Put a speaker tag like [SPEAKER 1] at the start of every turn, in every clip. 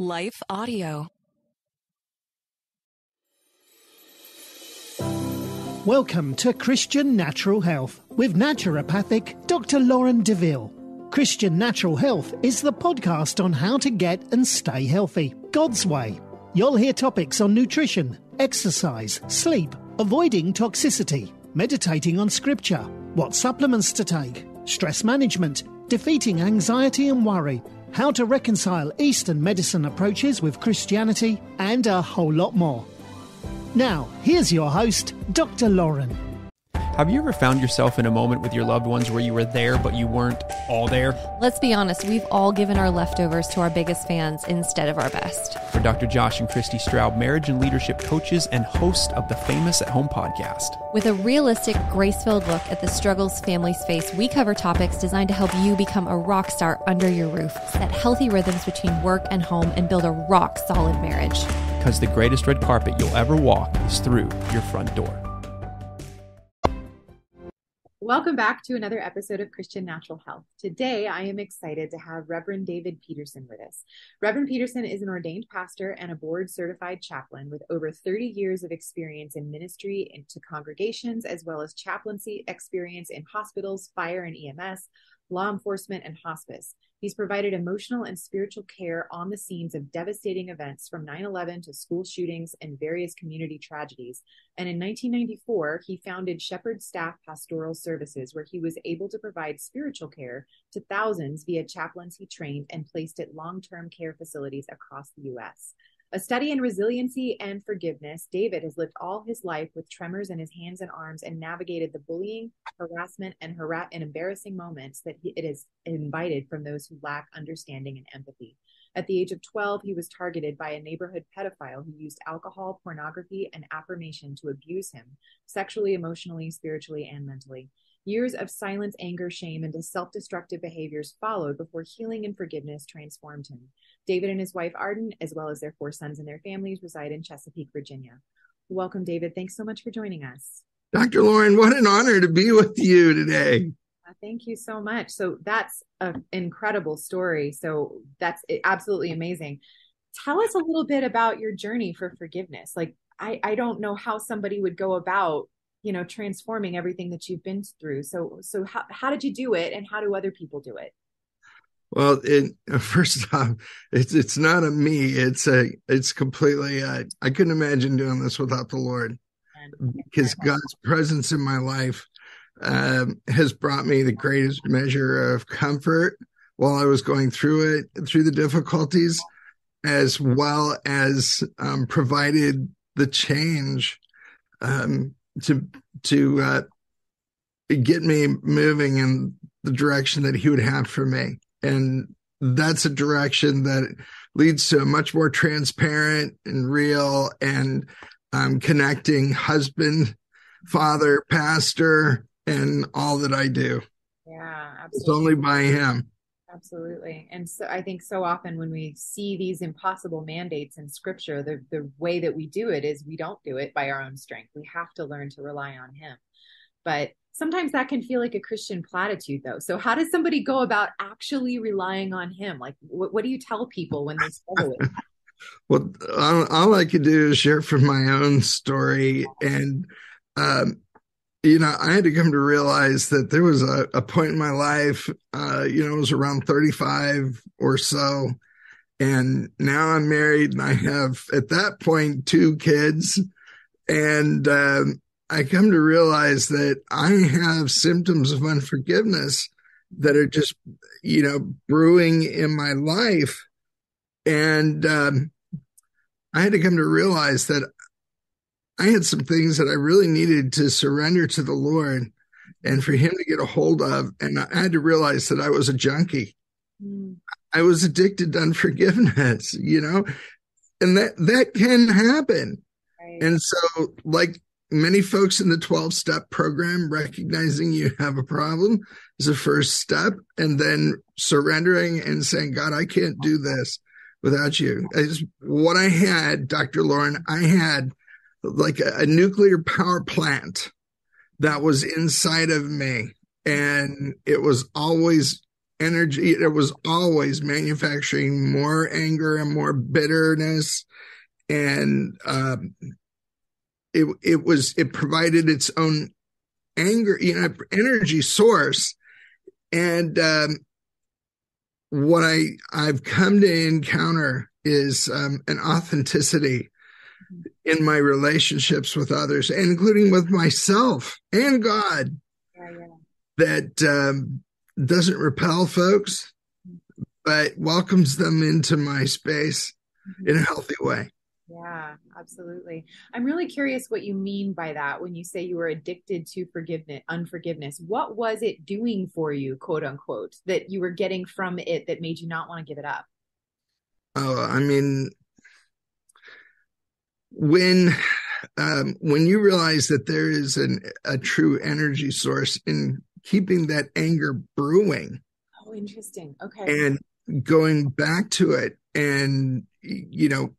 [SPEAKER 1] Life Audio.
[SPEAKER 2] Welcome to Christian Natural Health with naturopathic Dr. Lauren Deville. Christian Natural Health is the podcast on how to get and stay healthy God's way. You'll hear topics on nutrition, exercise, sleep, avoiding toxicity, meditating on scripture, what supplements to take, stress management, defeating anxiety and worry, how to reconcile Eastern medicine approaches with Christianity, and a whole lot more. Now, here's your host, Dr. Lauren.
[SPEAKER 3] Have you ever found yourself in a moment with your loved ones where you were there, but you weren't all there?
[SPEAKER 4] Let's be honest, we've all given our leftovers to our biggest fans instead of our best.
[SPEAKER 3] For Dr. Josh and Christy Straub, marriage and leadership coaches and host of the Famous at Home podcast.
[SPEAKER 4] With a realistic, grace filled look at the struggles families face, we cover topics designed to help you become a rock star under your roof, set healthy rhythms between work and home, and build a rock solid marriage.
[SPEAKER 3] Because the greatest red carpet you'll ever walk is through your front door.
[SPEAKER 5] Welcome back to another episode of Christian Natural Health. Today, I am excited to have Reverend David Peterson with us. Reverend Peterson is an ordained pastor and a board certified chaplain with over 30 years of experience in ministry into congregations, as well as chaplaincy experience in hospitals, fire and EMS, law enforcement, and hospice. He's provided emotional and spiritual care on the scenes of devastating events from 9 11 to school shootings and various community tragedies. And in 1994, he founded Shepherd's Staff Pastoral Services, where he was able to provide spiritual care to thousands via chaplains he trained and placed at long term care facilities across the U.S. A study in resiliency and forgiveness, David has lived all his life with tremors in his hands and arms and navigated the bullying, harassment, and, har- and embarrassing moments that he, it has invited from those who lack understanding and empathy. At the age of 12, he was targeted by a neighborhood pedophile who used alcohol, pornography, and affirmation to abuse him sexually, emotionally, spiritually, and mentally. Years of silence, anger, shame, and self destructive behaviors followed before healing and forgiveness transformed him. David and his wife Arden, as well as their four sons and their families, reside in Chesapeake, Virginia. Welcome, David. Thanks so much for joining us.
[SPEAKER 6] Dr. Lauren, what an honor to be with you today.
[SPEAKER 5] Uh, thank you so much. So, that's an incredible story. So, that's absolutely amazing. Tell us a little bit about your journey for forgiveness. Like, I, I don't know how somebody would go about you know transforming everything that you've been through so so how, how did you do it and how do other people do it
[SPEAKER 6] well, it, first off, it's it's not a me. It's a it's completely. Uh, I couldn't imagine doing this without the Lord, because God's presence in my life um, has brought me the greatest measure of comfort while I was going through it, through the difficulties, as well as um, provided the change um, to to uh, get me moving in the direction that He would have for me and that's a direction that leads to a much more transparent and real and um, connecting husband, father, pastor, and all that I do.
[SPEAKER 5] Yeah, absolutely.
[SPEAKER 6] It's only by him.
[SPEAKER 5] Absolutely. And so I think so often when we see these impossible mandates in scripture, the, the way that we do it is we don't do it by our own strength. We have to learn to rely on him. But sometimes that can feel like a Christian platitude, though. So, how does somebody go about actually relying on Him? Like, what, what do you tell people when they struggle with
[SPEAKER 6] well, all, all, I could do is share from my own story. And, um, you know, I had to come to realize that there was a, a point in my life, uh, you know, it was around 35 or so. And now I'm married and I have at that point two kids. And, um, I come to realize that I have symptoms of unforgiveness that are just, you know, brewing in my life. And um, I had to come to realize that I had some things that I really needed to surrender to the Lord and for Him to get a hold of. And I had to realize that I was a junkie. Mm. I was addicted to unforgiveness, you know, and that that can happen. Right. And so, like many folks in the 12 step program recognizing you have a problem is the first step and then surrendering and saying god i can't do this without you is what i had dr lauren i had like a, a nuclear power plant that was inside of me and it was always energy. It was always manufacturing more anger and more bitterness. And um, it it was it provided its own anger, you know, energy source. And um, what I I've come to encounter is um, an authenticity in my relationships with others, including with myself and God, yeah, yeah. that um, doesn't repel folks, but welcomes them into my space mm-hmm. in a healthy way.
[SPEAKER 5] Yeah, absolutely. I'm really curious what you mean by that when you say you were addicted to forgiveness, unforgiveness. What was it doing for you, quote unquote, that you were getting from it that made you not want to give it up?
[SPEAKER 6] Oh, I mean, when um, when you realize that there is an, a true energy source in keeping that anger brewing.
[SPEAKER 5] Oh, interesting. Okay.
[SPEAKER 6] And going back to it, and you know,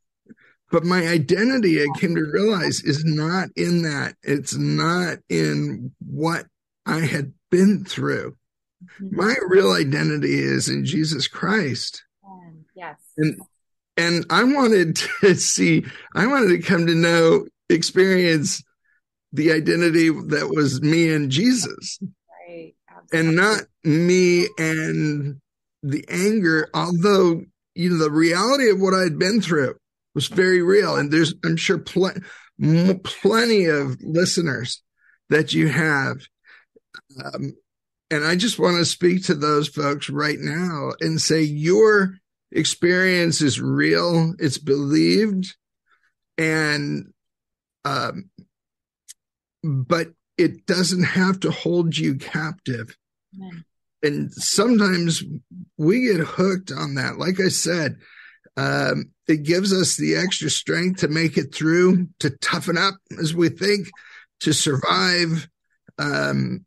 [SPEAKER 6] but my identity, I came to realize, is not in that. It's not in what I had been through. Mm-hmm. My real identity is in Jesus Christ.
[SPEAKER 5] Yes.
[SPEAKER 6] And and I wanted to see, I wanted to come to know, experience the identity that was me and Jesus.
[SPEAKER 5] Right.
[SPEAKER 6] And not me and the anger, although, you know, the reality of what I'd been through was very real. And there's, I'm sure, pl- plenty of listeners that you have. Um, and I just want to speak to those folks right now and say, your experience is real, it's believed, and um, but it doesn't have to hold you captive. Amen. And sometimes we get hooked on that. Like I said, um, it gives us the extra strength to make it through, to toughen up as we think, to survive um,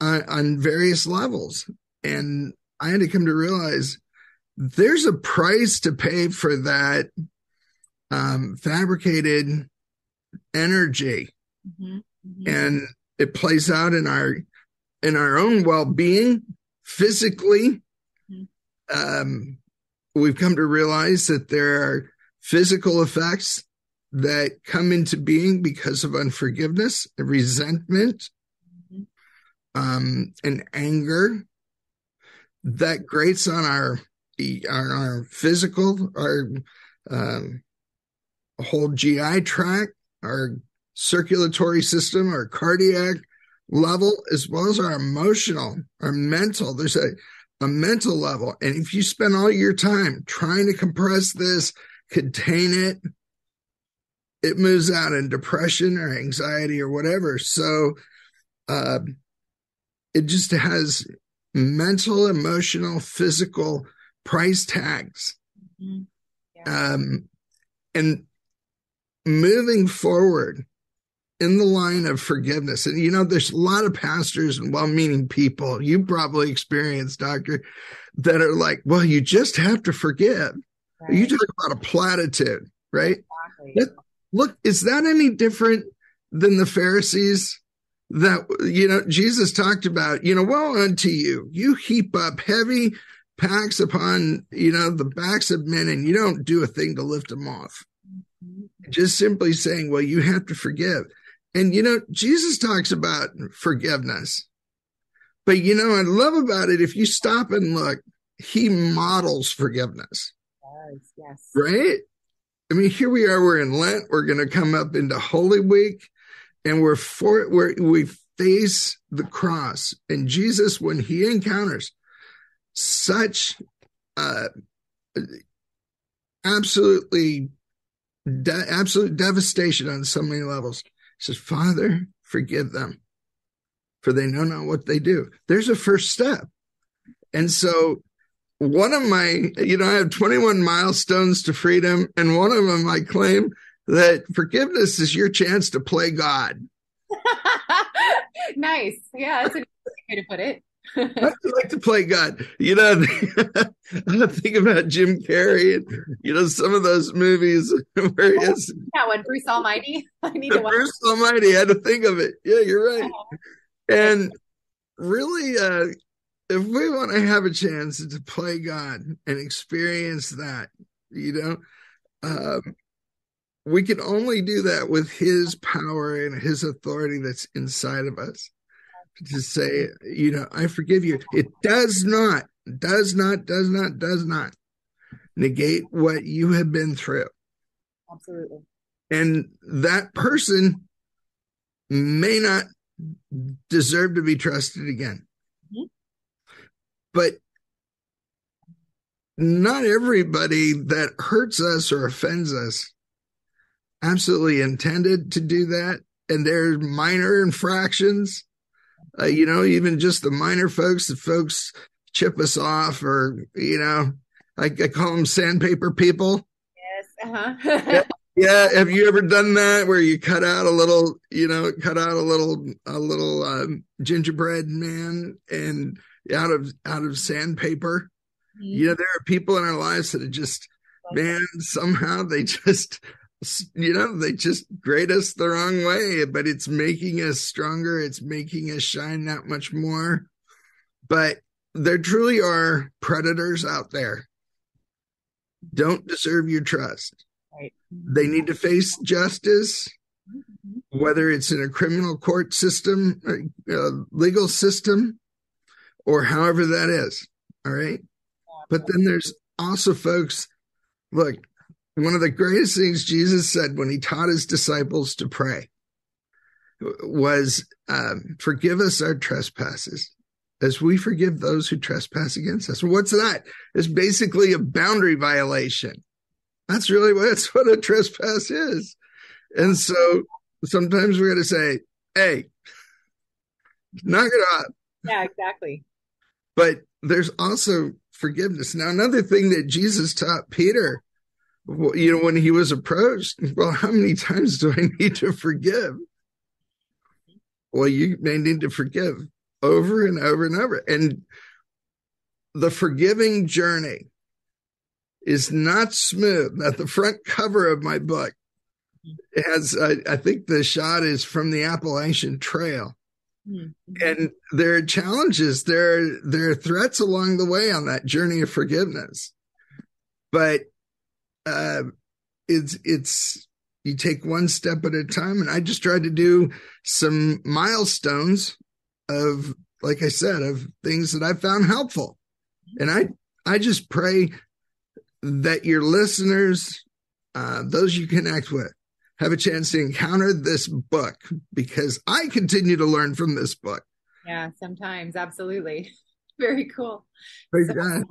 [SPEAKER 6] on, on various levels. And I had to come to realize there's a price to pay for that um, fabricated energy, mm-hmm. Mm-hmm. and it plays out in our in our own well-being physically. Mm-hmm. Um, we've come to realize that there are physical effects that come into being because of unforgiveness, resentment, mm-hmm. um, and anger that grates on our our, our physical, our um, whole GI tract, our circulatory system, our cardiac level, as well as our emotional, our mental. There's a, a mental level. And if you spend all your time trying to compress this, contain it, it moves out in depression or anxiety or whatever. So uh, it just has mental, emotional, physical price tags. Mm-hmm. Yeah. Um, and moving forward in the line of forgiveness. And, you know, there's a lot of pastors and well meaning people you probably experienced, doctor, that are like, well, you just have to forgive. Right. You talk about a platitude, right? Exactly. look, is that any different than the Pharisees? That, you know, Jesus talked about, you know, well unto you, you heap up heavy packs upon, you know, the backs of men and you don't do a thing to lift them off. Mm-hmm. Just simply saying, well, you have to forgive. And, you know, Jesus talks about forgiveness. But, you know, I love about it, if you stop and look, he models forgiveness.
[SPEAKER 5] Yes, yes.
[SPEAKER 6] Right? I mean, here we are, we're in Lent, we're going to come up into Holy Week, and we're for we're, we face the cross. And Jesus, when he encounters such uh, absolutely de- absolute devastation on so many levels. Says, Father, forgive them, for they know not what they do. There's a first step. And so one of my, you know, I have 21 milestones to freedom, and one of them I claim that forgiveness is your chance to play God.
[SPEAKER 5] nice. Yeah, that's a good way to put it.
[SPEAKER 6] I like to play God. You know, I think about Jim Carrey and you know some of those movies where he is
[SPEAKER 5] that one, Bruce Almighty. I need to watch
[SPEAKER 6] Bruce Almighty. I had to think of it. Yeah, you're right. Uh-huh. And really, uh, if we want to have a chance to play God and experience that, you know, um, we can only do that with His power and His authority that's inside of us. To say, you know, I forgive you. It does not, does not, does not, does not negate what you have been through.
[SPEAKER 5] Absolutely.
[SPEAKER 6] And that person may not deserve to be trusted again. Mm-hmm. But not everybody that hurts us or offends us absolutely intended to do that. And there's minor infractions. Uh, you know, even just the minor folks, the folks chip us off, or, you know, I, I call them sandpaper people.
[SPEAKER 5] Yes. Uh-huh.
[SPEAKER 6] Yeah, have you ever done that where you cut out a little, you know, cut out a little a little um, gingerbread man and out of out of sandpaper? Mm-hmm. You know, there are people in our lives that are just man, somehow they just you know, they just grade us the wrong way, but it's making us stronger, it's making us shine that much more. But there truly are predators out there. Don't deserve your trust
[SPEAKER 5] Right.
[SPEAKER 6] They need to face justice, mm-hmm. whether it's in a criminal court system, legal system, or however that is. All right. But then there's also folks, look, one of the greatest things Jesus said when he taught his disciples to pray was, um, forgive us our trespasses as we forgive those who trespass against us. What's that? It's basically a boundary violation. That's really what it's what a trespass is. And so sometimes we're going to say, hey, knock it off.
[SPEAKER 5] Yeah, exactly.
[SPEAKER 6] But there's also forgiveness. Now, another thing that Jesus taught Peter, you know, when he was approached, well, how many times do I need to forgive? Well, you may need to forgive over and over and over. And the forgiving journey is not smooth. At the front cover of my book, it has, I, I think the shot is from the Appalachian Trail. Mm-hmm. And there are challenges, there are, there are threats along the way on that journey of forgiveness. But uh, it's, it's, you take one step at a time. And I just tried to do some milestones of, like I said, of things that I found helpful. And I, I just pray that your listeners, uh, those you connect with, have a chance to encounter this book because I continue to learn from this book.
[SPEAKER 5] Yeah, sometimes, absolutely. Very cool.
[SPEAKER 6] Praise
[SPEAKER 5] so,
[SPEAKER 6] God.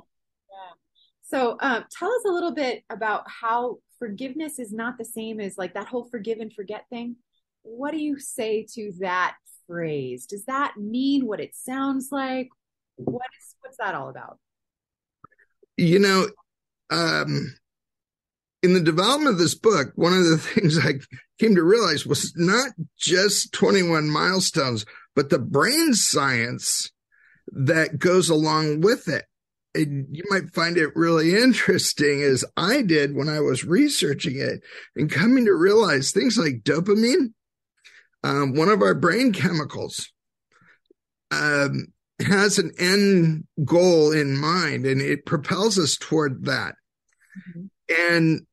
[SPEAKER 5] So, um, tell us a little bit about how forgiveness is not the same as like that whole forgive and forget thing. What do you say to that phrase? Does that mean what it sounds like? What is what's that all about?
[SPEAKER 6] You know, um, in the development of this book, one of the things I came to realize was not just 21 milestones, but the brain science that goes along with it. And you might find it really interesting as I did when I was researching it and coming to realize things like dopamine, um, one of our brain chemicals, um, has an end goal in mind and it propels us toward that. Mm-hmm. And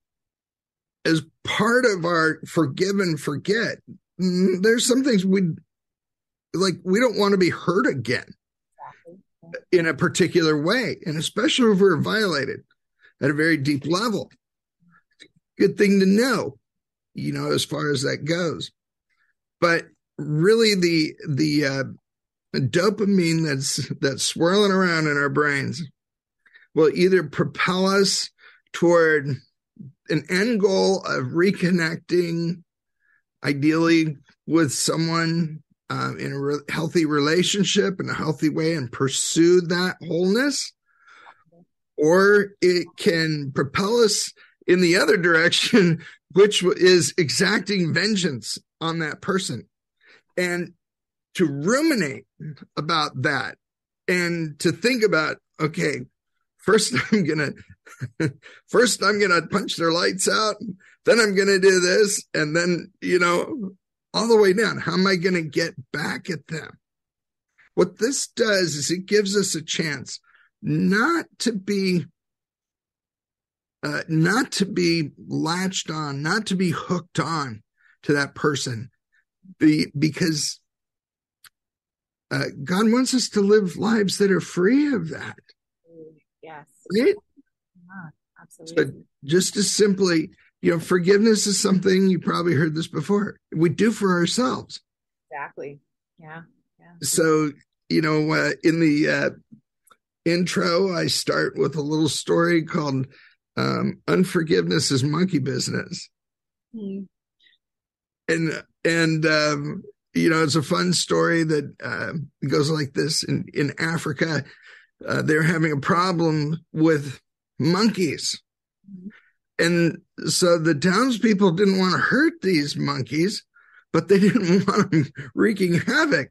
[SPEAKER 6] as part of our forgive and forget, mm, there's some things we like, we don't want to be hurt again in a particular way. And especially if we're violated at a very deep level. Good thing to know, you know, as far as that goes. But really the, the, uh, dopamine that's that's swirling around in our brains will either propel us toward an end goal of reconnecting, ideally with someone uh, in a re- healthy relationship in a healthy way and pursue that wholeness. Or it can propel us in the other direction, which is exacting vengeance on that person. And to ruminate about that and to think about, okay, first I'm going to, first I'm going to punch their lights out. Then I'm going to do this. And then, you know, all the way down. How am I going to get back at them? what this does is it gives us a chance not to be uh, not to be latched on, not to be hooked on to that person, be, because uh, God wants us to live lives that are free of that.
[SPEAKER 5] Yes.
[SPEAKER 6] Right?
[SPEAKER 5] Yeah, absolutely.
[SPEAKER 6] So just as simply, you know, forgiveness is something you probably heard this before. We do for ourselves.
[SPEAKER 5] Exactly. Yeah. Yeah.
[SPEAKER 6] So, you know, uh, in the uh, intro, I start with a little story called um, "Unforgiveness is Monkey Business,"
[SPEAKER 5] Hmm.
[SPEAKER 6] and and um, you know, it's a fun story that uh, goes like this: in in Africa, uh, they're having a problem with monkeys. And so the townspeople didn't want to hurt these monkeys, but they didn't want them wreaking havoc.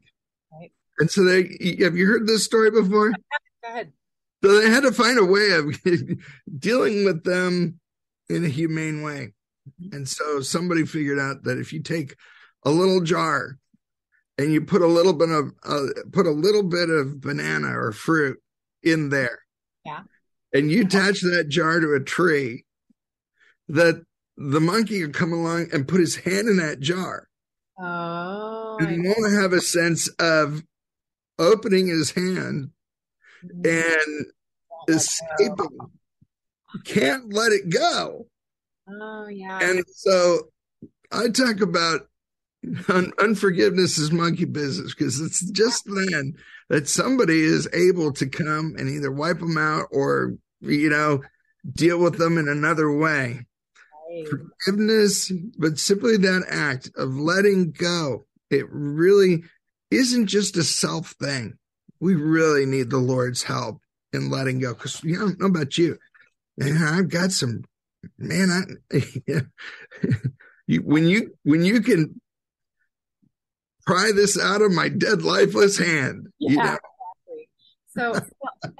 [SPEAKER 5] Right.
[SPEAKER 6] And so they have you heard this story before?
[SPEAKER 5] Go ahead.
[SPEAKER 6] So they had to find a way of dealing with them in a humane way. And so somebody figured out that if you take a little jar and you put a little bit of uh, put a little bit of banana or fruit in there,
[SPEAKER 5] Yeah.
[SPEAKER 6] and you attach that jar to a tree, that the monkey would come along and put his hand in that jar
[SPEAKER 5] Oh.
[SPEAKER 6] And won't have a sense of opening his hand
[SPEAKER 5] Mhm.
[SPEAKER 6] and escaping. Can't let it go.
[SPEAKER 5] Oh yeah.
[SPEAKER 6] And so I talk about un- unforgiveness is monkey business because it's just then that somebody is able to come and either wipe them out or, you know, deal with them in another way. Forgiveness, but simply that act of letting go, it really isn't just a self thing. We really need the Lord's help in letting go because, you know, I don't know about you. Man, I've got some man, I, you, when you when you can pry this out of my dead lifeless hand, you
[SPEAKER 5] Yeah.
[SPEAKER 6] know,
[SPEAKER 5] Exactly. So, well,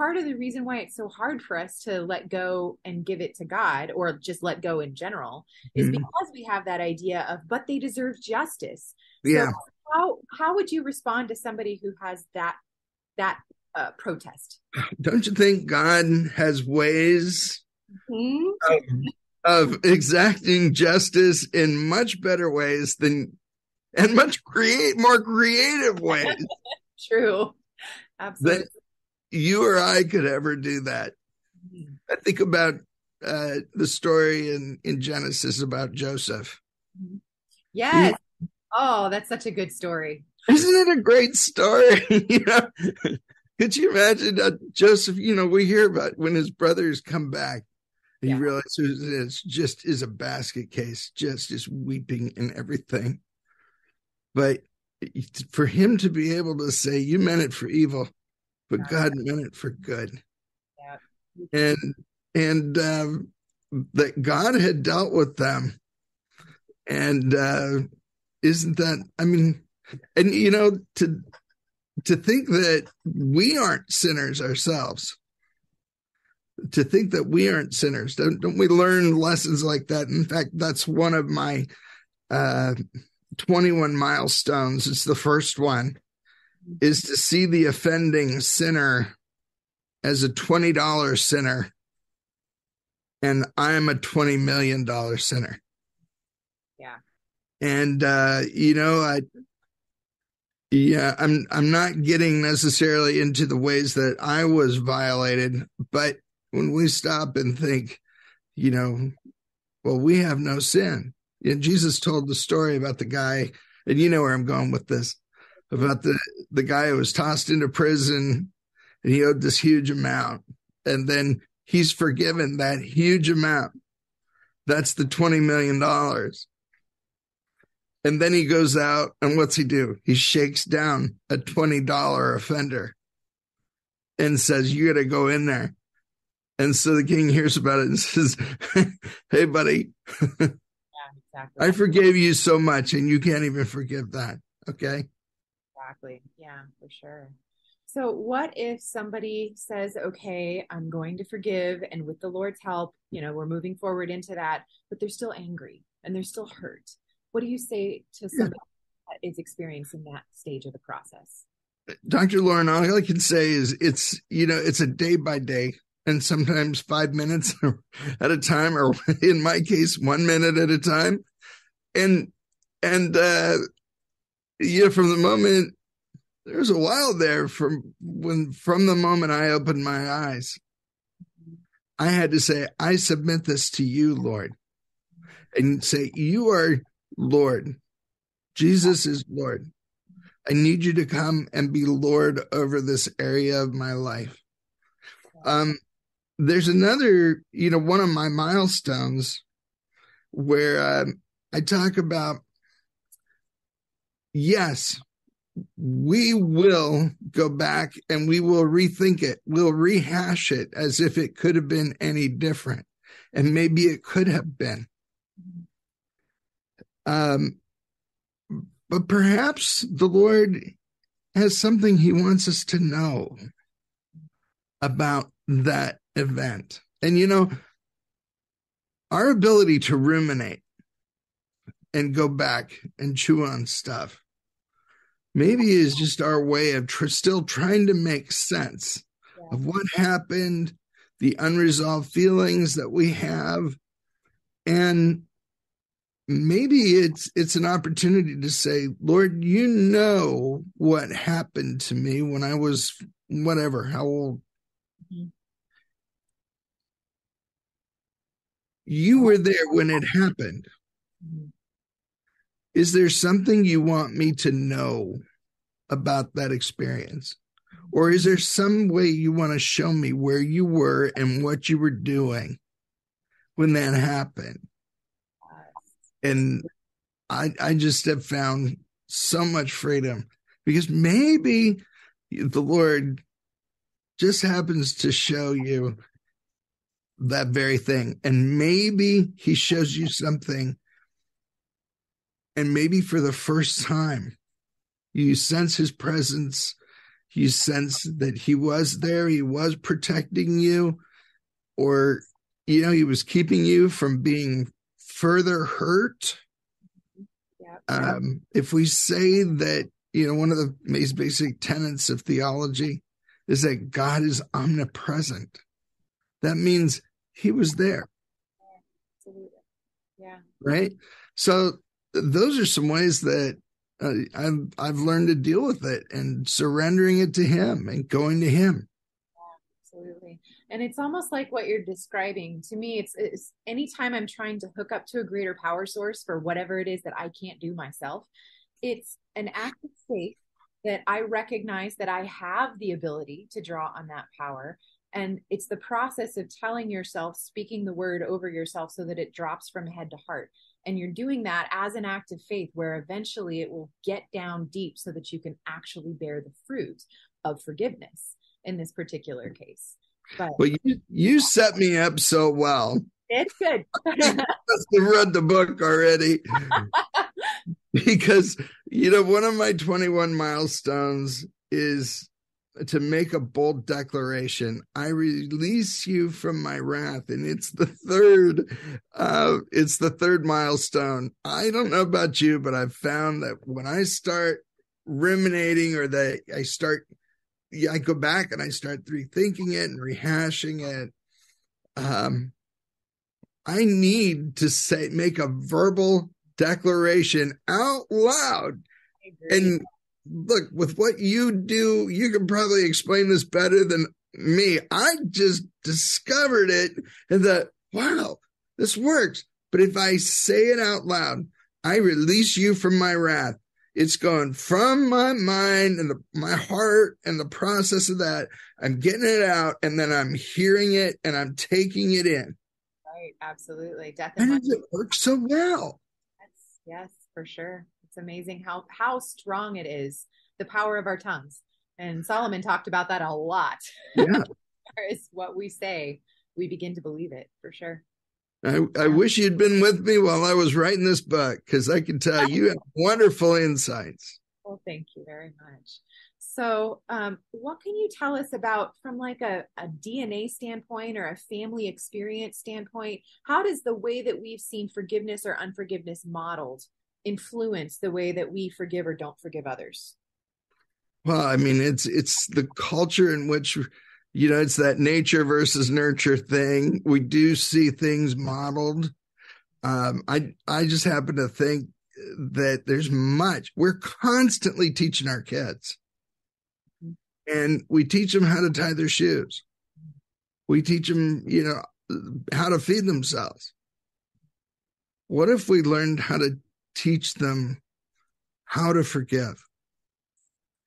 [SPEAKER 5] and I think s- part of the reason why it's so hard for us to let go and give it to God or just let go in general is
[SPEAKER 6] Mhm.
[SPEAKER 5] because we have that idea of, but they deserve justice. So
[SPEAKER 6] yeah,
[SPEAKER 5] how how would you respond to somebody who has that that uh, protest?
[SPEAKER 6] don't you think God has ways
[SPEAKER 5] Hmm?
[SPEAKER 6] of exacting justice in much better ways than and much create more creative ways
[SPEAKER 5] True. Absolutely.
[SPEAKER 6] You or I could ever do that? I think about uh, the story in in Genesis about Joseph.
[SPEAKER 5] Yes. Oh, that's such a good story.
[SPEAKER 6] Isn't it a great story? you know, could you imagine uh, Joseph? You know, we hear about when his brothers come back, and
[SPEAKER 5] Yeah.
[SPEAKER 6] you realize it's just is a basket case, just is weeping and everything. But for him to be able to say, "You meant it for evil, but God meant it for good,"
[SPEAKER 5] Yeah.
[SPEAKER 6] and and um, that God had dealt with them, and uh, isn't that? I mean, and you know to to think that we aren't sinners ourselves. To think that we aren't sinners. Don't, don't we learn lessons like that? In fact that's one of my uh 21 milestones. It's the first one is to see the offending sinner as a $20 sinner. And i'm a $20 million sinner.
[SPEAKER 5] Yeah.
[SPEAKER 6] and uh you know i yeah i'm i'm not getting necessarily into the ways that i was violated but when we stop and think you know well we have no sin. And jesus told the story about the guy and you know where i'm going with this about the the guy who was tossed into prison and he owed this huge amount and then he's forgiven that huge amount that's the 20 million dollars and then he goes out and what's he do? He shakes down a $20 offender and says, You got to go in there. And so the king hears about it and says, Hey, buddy,
[SPEAKER 5] Yeah, exactly.
[SPEAKER 6] I forgave you so much and you can't even forgive that. Okay.
[SPEAKER 5] Exactly. Yeah, for sure. So, what if somebody says, okay, I'm going to forgive, and with the Lord's help, you know, we're moving forward into that, but they're still angry and they're still hurt? What do you say to somebody that is experiencing that stage of the process?
[SPEAKER 6] Dr. Lauren, all I can say is it's, you know, it's a day by day and sometimes five minutes at a time, or in my case, one minute at a time. And, and, uh, yeah, from the moment there's a while there from when, from the moment I opened my eyes, I had to say, I submit this to you, Lord, and say, You are Lord. Jesus is Lord. I need you to come and be Lord over this area of my life. Um, there's another, you know, one of my milestones where uh, I talk about, yes, we will go back and we will rethink it. We'll rehash it as if it could have been any different. And maybe it could have been. Um, but perhaps the Lord has something he wants us to know about that event. And you know, our ability to ruminate and go back and chew on stuff maybe is just our way of tr- still trying to make sense yeah. of what happened, the unresolved feelings that we have, and maybe it's it's an opportunity to say, Lord, you know what happened to me when I was whatever, how old. Mm-hmm. You were there when it happened. Mm-hmm. Is there something you want me to know about that experience? Or is there some way you want to show me where you were and what you were doing when that happened? And I I just have found so much freedom because maybe the Lord just happens to show you that very thing. And maybe he shows you something. And maybe for the first time, you sense his presence. You sense that he was there. He was protecting you, or, you know, he was keeping you from being further hurt. Um, if we say that, you know, one of the most basic tenets of theology is that God is omnipresent, that means he was there. Absolutely. Yeah. Right. So those are some ways that uh, I've I've learned to deal with it and surrendering it to Him and going to Him.
[SPEAKER 5] absolutely, and it's almost like what you're describing. To me, it's, it's anytime I'm trying to hook up to a greater power source for whatever it is that I can't do myself, it's an act of faith that I recognize that I have the ability to draw on that power. And it's the process of telling yourself, speaking the word over yourself so that it drops from head to heart. And you're doing that as an act of faith where eventually it will get down deep so that you can actually bear the fruit of forgiveness in this particular case.
[SPEAKER 6] But well, you, you set me up so well.
[SPEAKER 5] It's good. I
[SPEAKER 6] must have read the book already. because, you know, one of my 21 milestones is to make a bold declaration i release you from my wrath and it's the third uh it's the third milestone. I don't know about you but i've found that when i start ruminating or that i start yeah i go back and i start rethinking it and rehashing it um i need to say make a verbal declaration out loud and look, with what you do, you can probably explain this better than me. I just discovered it and thought, wow, this works. But if I say it out loud, I release you from my wrath. It's going from my mind and the, my heart and the process of that. I'm getting it out and then I'm hearing it and I'm taking it in.
[SPEAKER 5] Right. Absolutely.
[SPEAKER 6] Definitely. And it works so well.
[SPEAKER 5] Yes. Yes, for sure amazing how how strong it is, the power of our tongues. And Solomon talked about that a lot. Yeah. as what we say, we begin to believe it for sure.
[SPEAKER 6] I, I wish you'd been with me while I was writing this book because I can tell you have wonderful insights.
[SPEAKER 5] Well, thank you very much. So, um, what can you tell us about from like a, a DNA standpoint or a family experience standpoint? How does the way that we've seen forgiveness or unforgiveness modeled influence the way that we forgive or don't forgive others?
[SPEAKER 6] Well, I mean, it's it's the culture in which you know it's that nature versus nurture thing. We do see things modeled. Um, I I just happen to think that there's much we're constantly teaching our kids, and we teach them how to tie their shoes. We teach them, you know, how to feed themselves. What if we learned how to teach them how to forgive?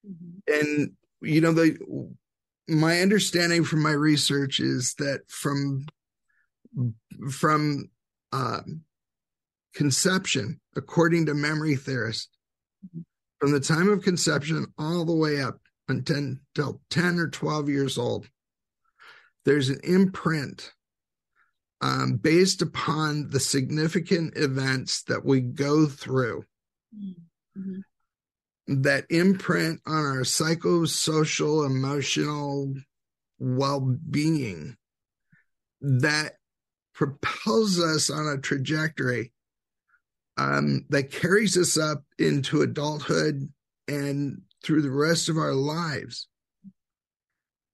[SPEAKER 6] Mm-hmm. And you know, the my understanding from my research is that from from uh, conception, according to memory theorists, mm-hmm. from the time of conception all the way up until 10 or 12 years old, there's an imprint um, based upon the significant events that we go through. Mm-hmm that imprint on our psychosocial, emotional well being that propels us on a trajectory um, that carries us up into adulthood and through the rest of our lives.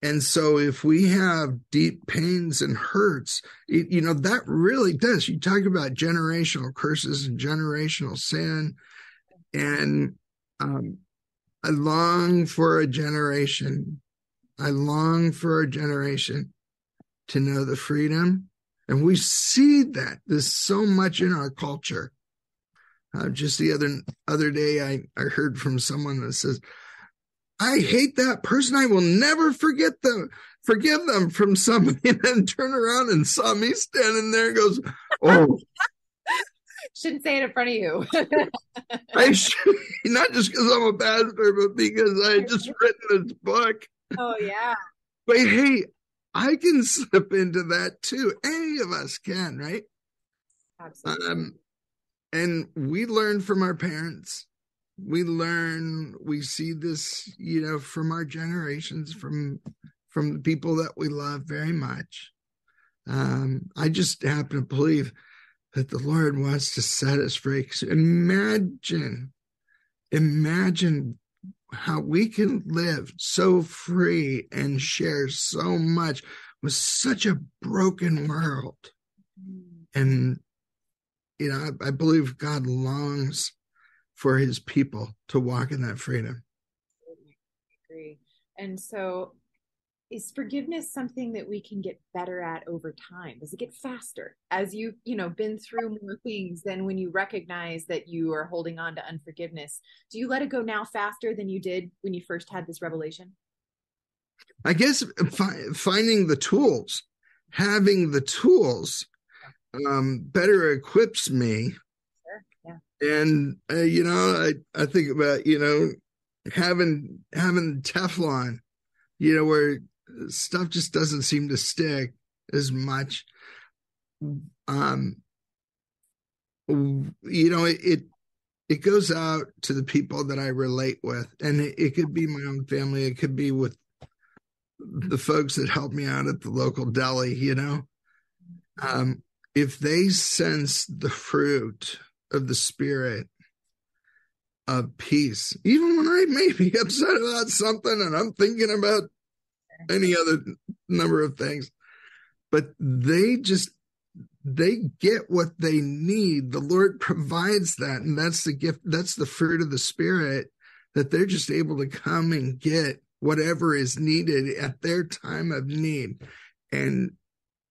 [SPEAKER 6] And so, if we have deep pains and hurts, it, you know, that really does. You talk about generational curses and generational sin. And um, I long for a generation. I long for a generation to know the freedom. And we see that there's so much in our culture. Uh, just the other other day, I, I heard from someone that says, I hate that person. I will never forget them, forgive them from somebody. And then turn around and saw me standing there and goes, Oh,
[SPEAKER 5] shouldn't say it in front of you.
[SPEAKER 6] I should, not just because I'm a pastor, but because I had just written this book.
[SPEAKER 5] Oh yeah.
[SPEAKER 6] But hey, I can slip into that too. Any of us can, right?
[SPEAKER 5] Absolutely. Um,
[SPEAKER 6] and we learn from our parents. We learn, we see this, you know, from our generations, from from the people that we love very much. Um, I just happen to believe that the Lord wants to set us free. Imagine, imagine how we can live so free and share so much with such a broken world. And, you know, I, I believe God longs for his people to walk in that freedom.
[SPEAKER 5] I agree. And so is forgiveness something that we can get better at over time does it get faster as you you know been through more things than when you recognize that you are holding on to unforgiveness do you let it go now faster than you did when you first had this revelation
[SPEAKER 6] i guess fi- finding the tools having the tools um, better equips me. And uh, you know i i think about you know having having teflon you know where stuff just doesn't seem to stick as much. Um, you know, it, it, it goes out to the people that I relate with, and it, it could be my own family. It could be with the folks that help me out at the local deli. You know, um, if they sense the fruit of the spirit of peace, even when I may be upset about something and I'm thinking about any other number of things. But they just they get what they need. The Lord provides that, and that's the gift. That's the fruit of the Spirit that they're just able to come and get whatever is needed at their time of need. And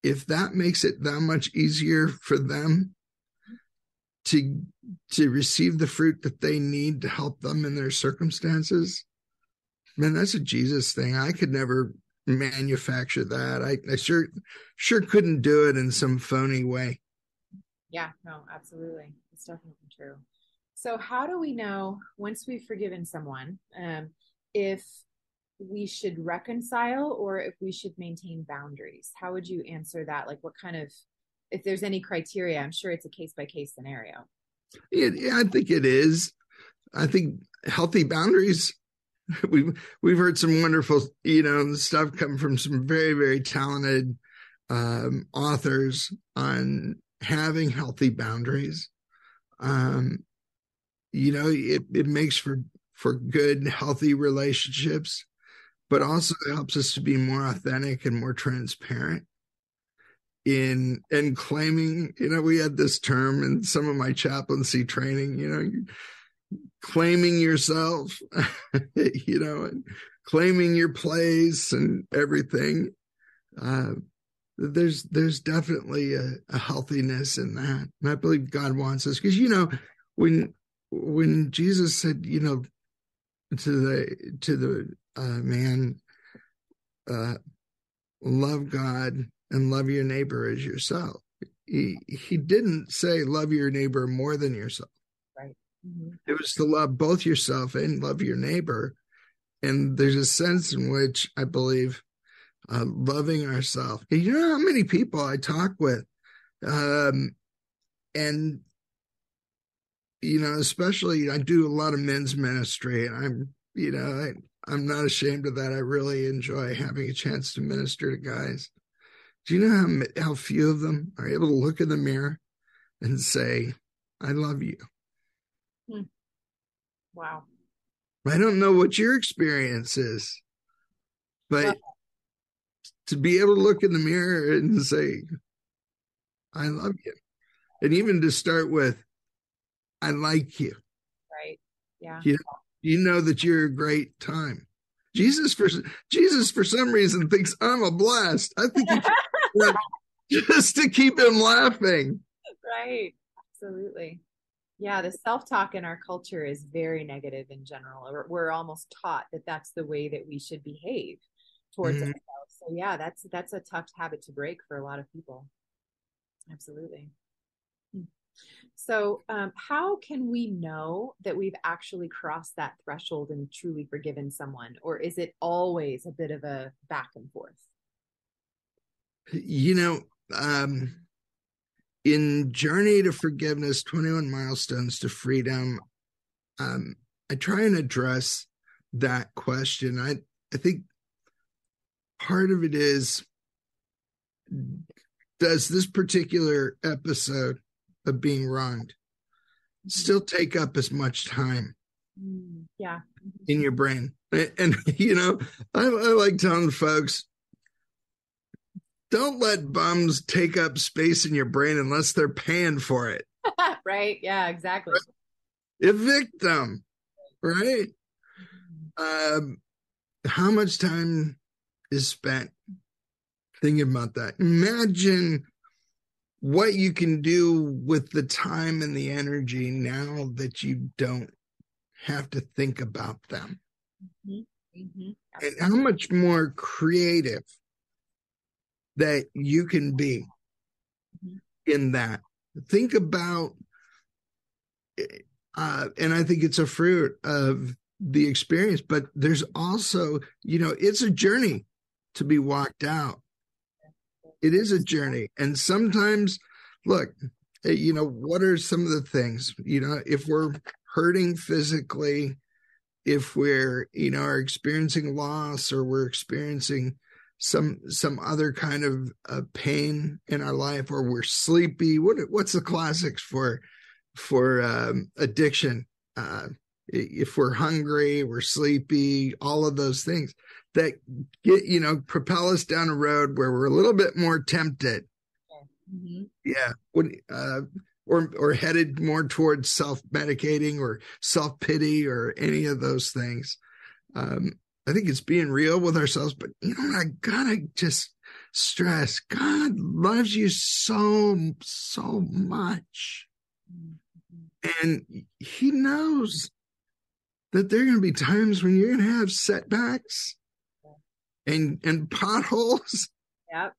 [SPEAKER 6] if that makes it that much easier for them to to receive the fruit that they need to help them in their circumstances, man, that's a Jesus thing. I could never manufacture that. I, I sure sure couldn't do it in some phony way.
[SPEAKER 5] Yeah, no, absolutely. It's definitely true. So how do we know once we've forgiven someone um, if we should reconcile or if we should maintain boundaries? How would you answer that? Like what kind of if there's any criteria, I'm sure it's a case by case scenario.
[SPEAKER 6] Yeah, I think it is. I think healthy boundaries we've we've heard some wonderful you know stuff come from some very very talented um, authors on having healthy boundaries um, you know it, it makes for for good, healthy relationships, but also helps us to be more authentic and more transparent in in claiming you know we had this term in some of my chaplaincy training you know claiming yourself you know and claiming your place and everything. Uh, there's there's definitely a, a, healthiness in that. And i believe god wants us because you know when when jesus said you know to the to the uh, man uh, love god and love your neighbor as yourself. He he didn't say love your neighbor more than yourself.
[SPEAKER 5] Right. Mm-hmm.
[SPEAKER 6] It was to love both yourself and love your neighbor. And there's a sense in which I believe uh, loving ourselves. You know how many people I talk with, um, and you know, especially I do a lot of men's ministry, and I'm you know I, I'm not ashamed of that. I really enjoy having a chance to minister to guys. Do you know how, how few of them are able to look in the mirror and say, I love you?
[SPEAKER 5] Hmm. Wow.
[SPEAKER 6] I don't know what your experience is, but to be able to look in the mirror and say, I love you. And even to start with, I like you.
[SPEAKER 5] Right. Yeah.
[SPEAKER 6] You know, you know that you're a great time. Jesus for Jesus for some reason thinks I'm a blast. I think just to keep him laughing.
[SPEAKER 5] Right. Absolutely. Yeah, the self-talk in our culture is very negative in general. We're almost taught that that's the way that we should behave towards mm-hmm. ourselves. So yeah, that's that's a tough habit to break for a lot of people. Absolutely. Hmm. So, um, how can we know that we've actually crossed that threshold and truly forgiven someone, or is it always a bit of a back and forth?
[SPEAKER 6] You know, um, in Journey to Forgiveness 21 Milestones to Freedom, um, I try and address that question. I, I think part of it is does this particular episode of being wronged still take up as much time?
[SPEAKER 5] Mm, yeah.
[SPEAKER 6] In your brain. And, and you know, I, I like telling folks don't let bums take up space in your brain unless they're paying for it.
[SPEAKER 5] right. Yeah, exactly.
[SPEAKER 6] Evict them. Right. Um, how much time is spent thinking about that? Imagine what you can do with the time and the energy now that you don't have to think about them. Mm-hmm. Mm-hmm. And how much more creative that you can be mm-hmm. in that. Think about, uh, and I think it's a fruit of the experience, but there's also, you know, it's a journey to be walked out. It is a journey. And sometimes, look, eh, you know, what are some of the things, you know, if we're hurting physically, if we're, you know, are experiencing loss or we're experiencing some some other kind of uh, pain in our life or we're sleepy. What what's the classics for for um, addiction? Uh, if we're hungry we're sleepy all of those things that get you know propel us down a road where we're a little bit more tempted. Mm-hmm. yeah. When uh, or or headed more towards self medicating or self pity or any of those things. Um, I think it's being real with ourselves. But you know what? I gotta just stress God loves you so, so much. Mm-hmm. And He knows that there are going to be times when you're going to have setbacks and, and potholes.
[SPEAKER 5] Yep.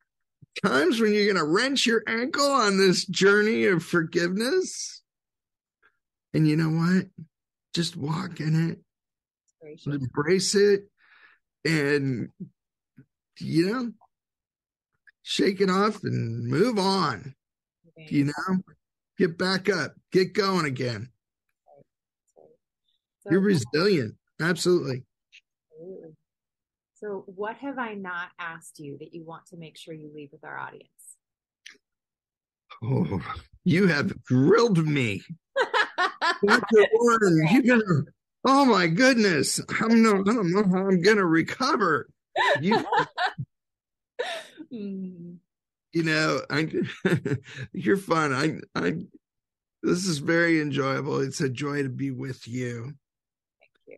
[SPEAKER 6] Times when you're going to wrench your ankle on this journey of forgiveness. And you know what? Just walk in it, embrace it, and you know shake it off and move on. Okay. you know get back up get going again. So, you're resilient. Absolutely.
[SPEAKER 5] So what have i not asked you that you want to make sure you leave with our audience?
[SPEAKER 6] Oh you have grilled me. Dr. Lauren, you gotta oh my goodness, I'm no, I don't know how I'm going to recover. You, you know, I, you're fun. I, I, this is very enjoyable. It's a joy to be with you.
[SPEAKER 5] Thank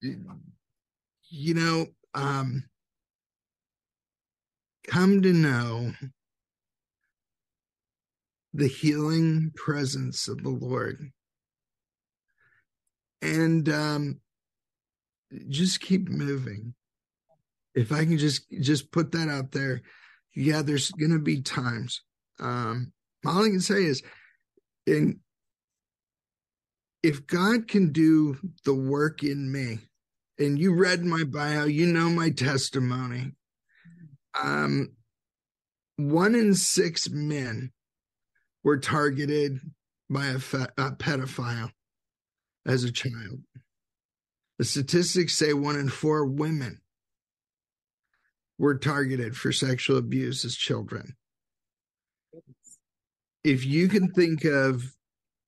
[SPEAKER 5] you.
[SPEAKER 6] You know, um, come to know the healing presence of the Lord. And um, just keep moving. If I can just just put that out there, yeah, there's going to be times. Um, all I can say is, in if God can do the work in me, and you read my bio, you know my testimony. Um, one in six men were targeted by a, fe- a pedophile as a child. The statistics say one in four women were targeted for sexual abuse as children. If you can think of,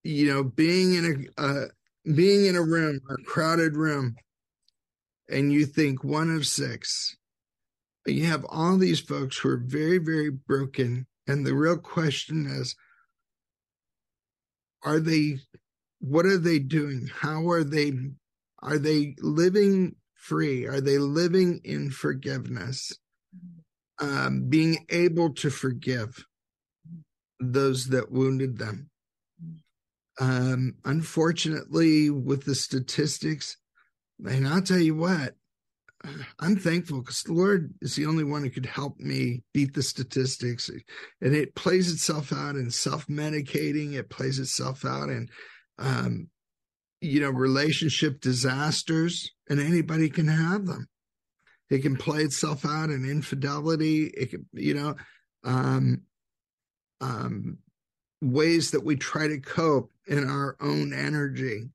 [SPEAKER 6] you know, being in a uh, being in a room, a crowded room, and you think one of six, you have all these folks who are very, very broken, and the real question is, are they? What are they doing? How are they? Are they living free? Are they living in forgiveness? Um, being able to forgive those that wounded them. Um, unfortunately, with the statistics, and I'll tell you what, I'm thankful because the Lord is the only one who could help me beat the statistics. And it plays itself out in self medicating, it plays itself out in, um, you know, relationship disasters, and anybody can have them. It can play itself out in infidelity. It can, you know, um, um, ways that we try to cope in our own energy.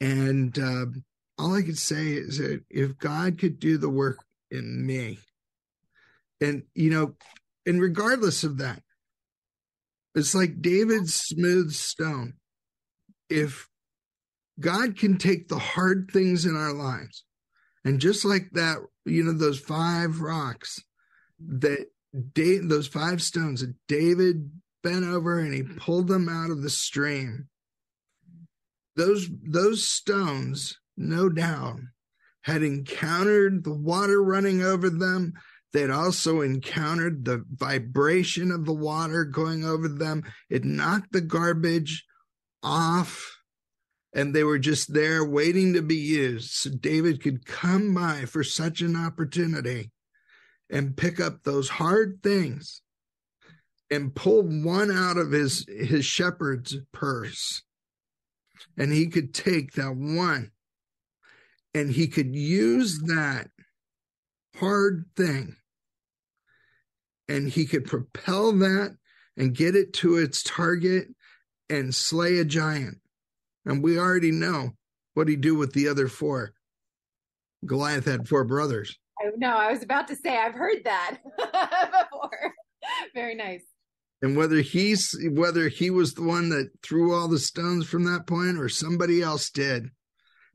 [SPEAKER 6] And uh, all I could say is that if God could do the work in me, and, you know, and regardless of that, it's like David's smooth stone. If God can take the hard things in our lives, and just like that, you know, those five rocks that those five stones that David bent over and he pulled them out of the stream. Those those stones, no doubt, had encountered the water running over them. They'd also encountered the vibration of the water going over them. It knocked the garbage off, and they were just there waiting to be used. So David could come by for such an opportunity and pick up those hard things and pull one out of his his shepherd's purse and he could take that one and he could use that hard thing and he could propel that and get it to its target and slay a giant and we already know what he do with the other four goliath had four brothers
[SPEAKER 5] I know. I was about to say I've heard that before. Very nice.
[SPEAKER 6] And whether he's whether he was the one that threw all the stones from that point or somebody else did,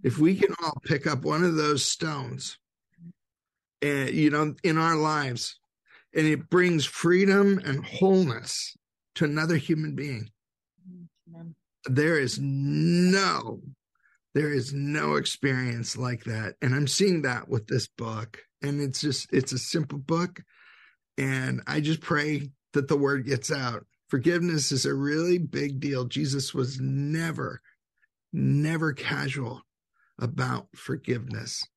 [SPEAKER 6] if we can all pick up one of those stones, and you know, in our lives, and it brings freedom and wholeness to another human being. There is no there is no experience like that. And i'm seeing that with this book. And it's just it's a simple book. And i just pray that the word gets out. Forgiveness is a really big deal. Jesus was never never casual about forgiveness.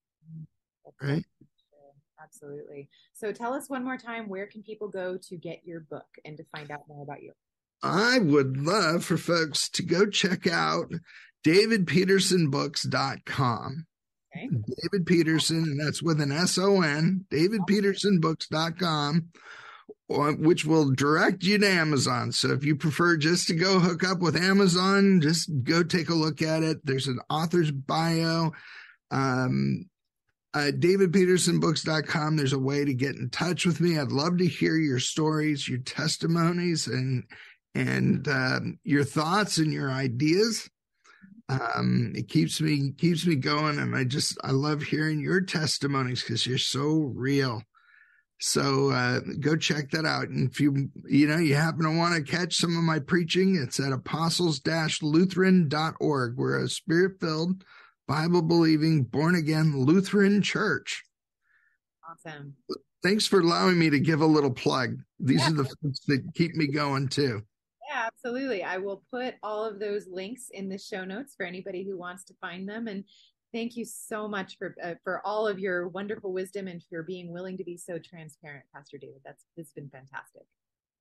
[SPEAKER 6] Right?
[SPEAKER 5] Absolutely. So tell us one more time where can people go to get your book and to find out more about you?
[SPEAKER 6] I would love for folks to go check out davidpetersonbooks.com
[SPEAKER 5] Okay.
[SPEAKER 6] David Peterson, and that's with an S O N, davidpetersonbooks.com, or- which will direct you to Amazon. So if you prefer just to go hook up with Amazon, just go take a look at it. There's an author's bio. Um, uh, davidpetersonbooks.com. There's a way to get in touch with me. I'd love to hear your stories, your testimonies, and and um, your thoughts and your ideas. Um, it keeps me keeps me going, and I just I love hearing your testimonies because you're so real. So uh, go check that out. And if you you know you happen to want to catch some of my preaching, it's at apostles-lutheran.org. We're a spirit-filled, Bible-believing, born-again Lutheran church.
[SPEAKER 5] Awesome.
[SPEAKER 6] Thanks for allowing me to give a little plug. These yeah. are the folks that keep me going too.
[SPEAKER 5] Yeah, absolutely. I will put all of those links in the show notes for anybody who wants to find them. And thank you so much for uh, for all of your wonderful wisdom and for being willing to be so transparent, Pastor David. That's it's been fantastic.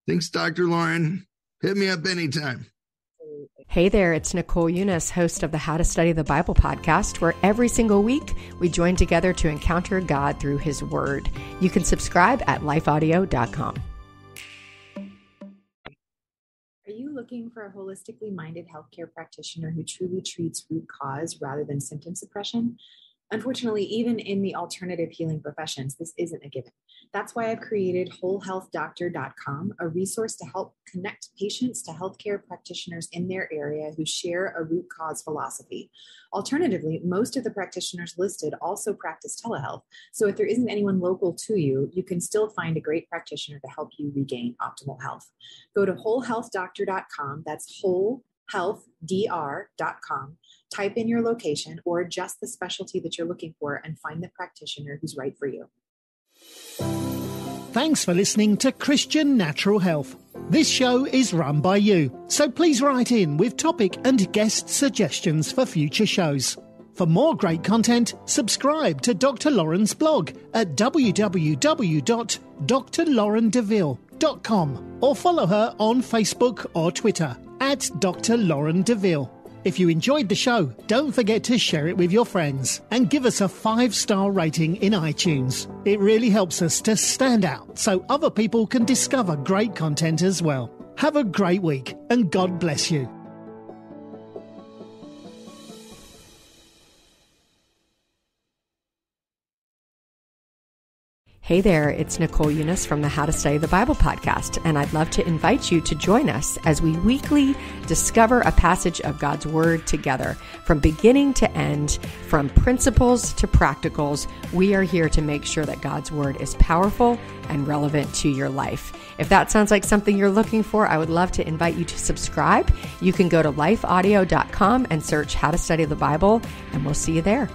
[SPEAKER 6] Thanks, Dr. Lauren. Hit me up anytime.
[SPEAKER 1] Hey there, it's Nicole Unice, host of the How to Study the Bible podcast, where every single week we join together to encounter God through His Word. You can subscribe at lifeaudio.com.
[SPEAKER 5] Are you looking for a holistically minded healthcare practitioner who truly treats root cause rather than symptom suppression? Unfortunately, even in the alternative healing professions, this isn't a given. That's why I've created wholehealthdoctor.com, a resource to help connect patients to healthcare practitioners in their area who share a root cause philosophy. Alternatively, most of the practitioners listed also practice telehealth. So if there isn't anyone local to you, you can still find a great practitioner to help you regain optimal health. Go to wholehealthdoctor.com. That's wholehealthdr.com type in your location or adjust the specialty that you're looking for and find the practitioner who's right for you.
[SPEAKER 2] Thanks for listening to Christian Natural Health. This show is run by you, so please write in with topic and guest suggestions for future shows. For more great content, subscribe to Dr. Lauren's blog at www.drlaurendeville.com or follow her on Facebook or Twitter at Dr. Lauren Deville. If you enjoyed the show, don't forget to share it with your friends and give us a five star rating in iTunes. It really helps us to stand out so other people can discover great content as well. Have a great week and God bless you.
[SPEAKER 1] Hey there, it's Nicole Unice from the How to Study the Bible podcast, and I'd love to invite you to join us as we weekly discover a passage of God's Word together. From beginning to end, from principles to practicals, we are here to make sure that God's Word is powerful and relevant to your life. If that sounds like something you're looking for, I would love to invite you to subscribe. You can go to lifeaudio.com and search How to Study the Bible, and we'll see you there.